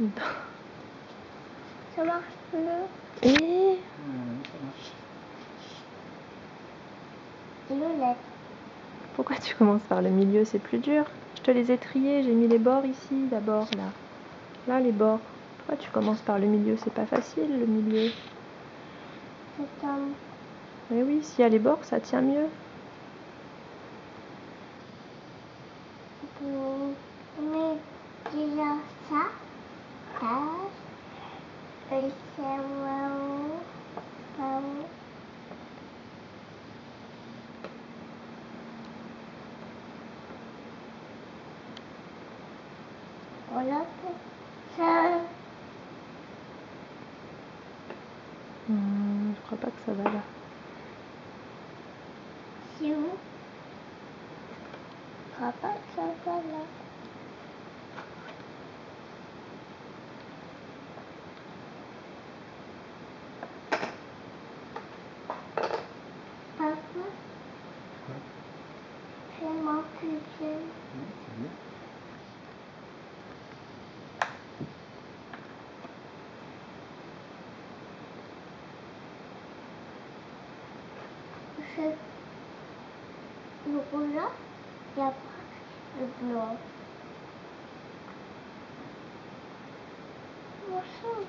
Ça marche plus. Et Ouais, ça marche. Violette. pourquoi tu commences par le milieu? C'est plus dur. Je te les ai triés, j'ai mis les bords ici d'abord, là. Là, les bords. Pourquoi tu commences par le milieu? C'est pas facile, le milieu. Mais oui, s'il y a les bords, ça tient mieux. Mm, c'est waouh, waouh. Voilà pour ça. Hum, je crois pas que ça va là. C'est où rouge et après le blanc. Bonjour.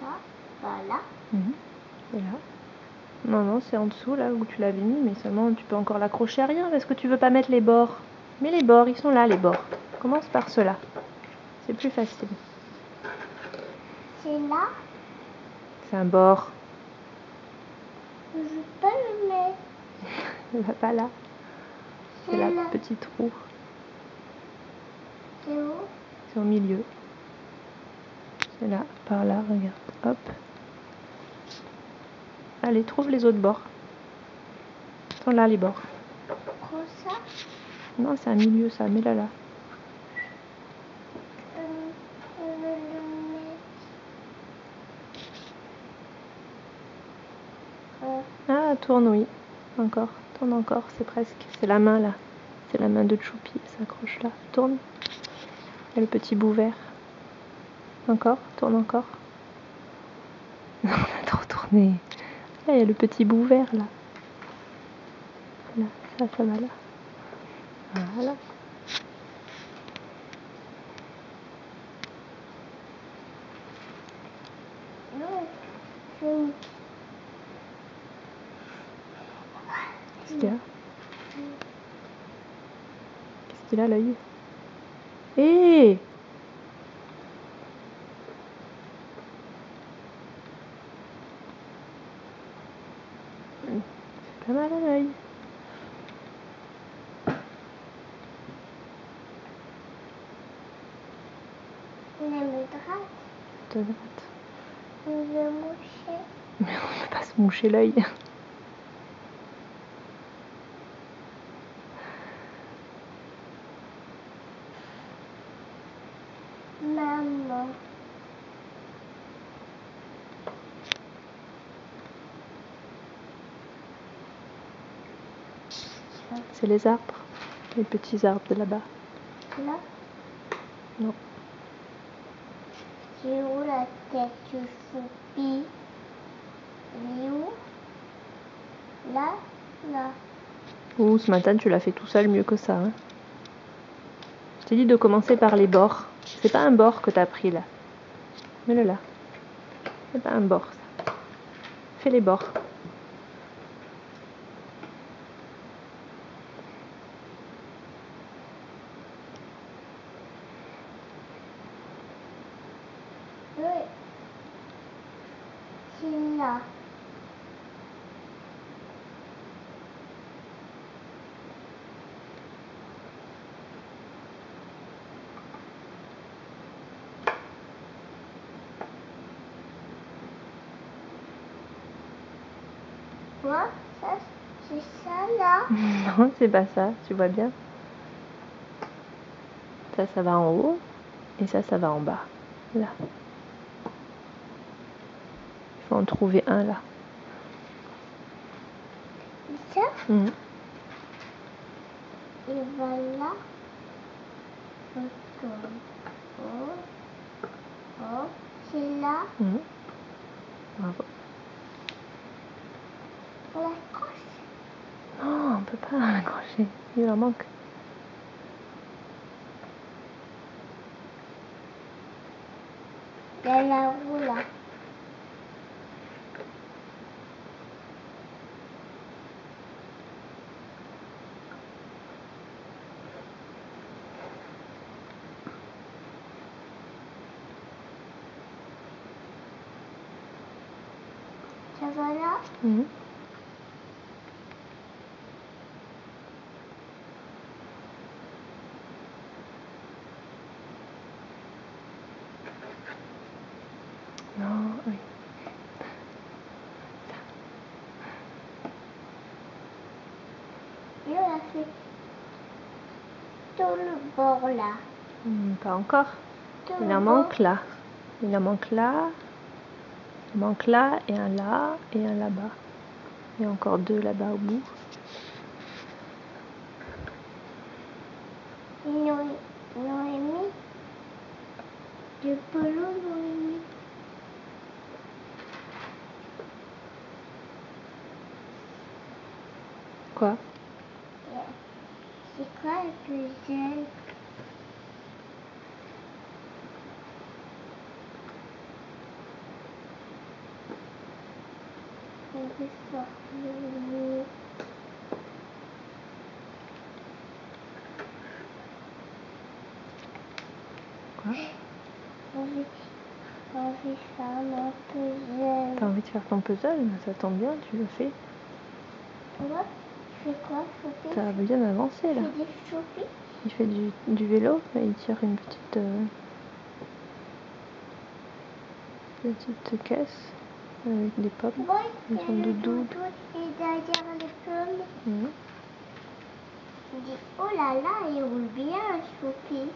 Ça? Voilà. Mhm. Et là Non, non, c'est en dessous, là où tu l'avais mis, mais seulement tu peux encore l'accrocher à rien parce que tu veux pas mettre les bords. Mais les bords, ils sont là, les bords. Commence par ceux-là. C'est plus facile. C'est là. C'est un bord. Je peux le mettre. Il va pas là. C'est la là. petite roue. C'est où? C'est au milieu. C'est là, par là, regarde. Hop. Allez, trouve les autres bords. Sont là, les bords. Ça? Non, c'est un milieu, ça. Mets-la là. euh. Euh, Ah, tourne, oui. Encore. Tourne encore, c'est presque. C'est la main, là. C'est la main de Choupi. Elle s'accroche là. Tourne. Il y a le petit bout vert. Encore. Tourne encore. Non, on a trop tourné. Il y a le petit bout vert, là. Là, ça, va là. Voilà. Qu'est-ce qu'il a Qu'est-ce qu'il a, l'œil? Hé C'est pas mal à l'œil. médrate, De droite. une mouchée. Mais on ne peut pas se moucher l'œil. Maman. C'est les arbres. Les petits arbres de là-bas. Là, Non. c'est où la tête du choupi Elle est où? Là, là. Ouh, ce matin, tu l'as fait tout seul mieux que ça. hein. Je t'ai dit de commencer par les bords. C'est pas un bord que t'as pris là. Mets-le là. C'est pas un bord ça. Fais les bords. Ça, C'est ça là Non, c'est pas ça, tu vois bien. Ça, ça va en haut et ça, ça va en bas. Là. Il faut en trouver un là. Ça Mhm. Et voilà. Retourne. Oh. Oh. C'est là. Mhm. Bravo. On l'accroche. Non, on peut pas accrocher. Il en manque. Il y a la roue là? Ça va là Mhm. Non, oui. Et on a fait tout le bord là. Hmm, Pas encore. Tout Il en bord. manque là. Il en manque là. Il manque là et un là et un là-bas. Et encore deux là-bas au bout. Noé- Noémie. Du polo Noémie. Quoi? C'est quoi le plus jeune On peut sortir Noémie. Quoi veut, on veut faire mon puzzle. T'as envie de faire ton puzzle Mais Ça tombe bien, tu le fais. Tu fais quoi, Ça a bien avancé là. Il fait du, du vélo et il tire une petite, euh, petite caisse avec des pommes. Sont le doudou. doudou et derrière les pommes. Mhm. Il dit, oh là là, il roule bien, Sophie.